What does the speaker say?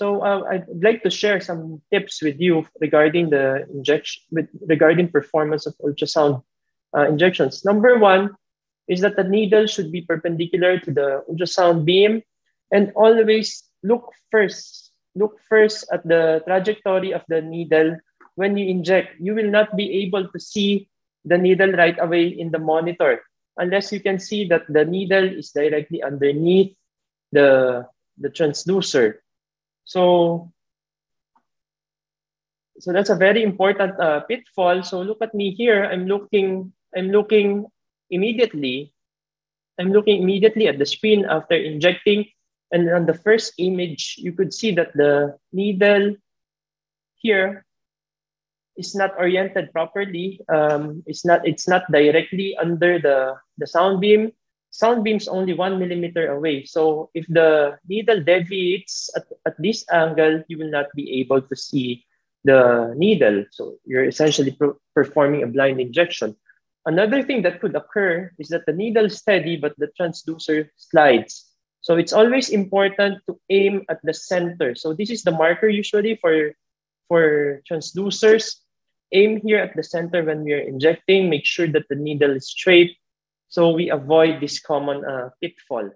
So uh, I'd like to share some tips with you regarding the injection, with regarding performance of ultrasound uh, injections. Number one is that the needle should be perpendicular to the ultrasound beam and always look first, look first at the trajectory of the needle when you inject. You will not be able to see the needle right away in the monitor unless you can see that the needle is directly underneath the, the transducer. So, so that's a very important uh, pitfall. So look at me here. I'm looking, I'm looking immediately. I'm looking immediately at the screen after injecting. And on the first image, you could see that the needle here is not oriented properly. Um, it's not it's not directly under the, the sound beam. Sound beam's only one millimeter away. So if the needle deviates at, at this angle, you will not be able to see the needle. So you're essentially performing a blind injection. Another thing that could occur is that the needle is steady, but the transducer slides. So it's always important to aim at the center. So this is the marker usually for, for transducers. Aim here at the center when we are injecting. Make sure that the needle is straight so we avoid this common uh, pitfall.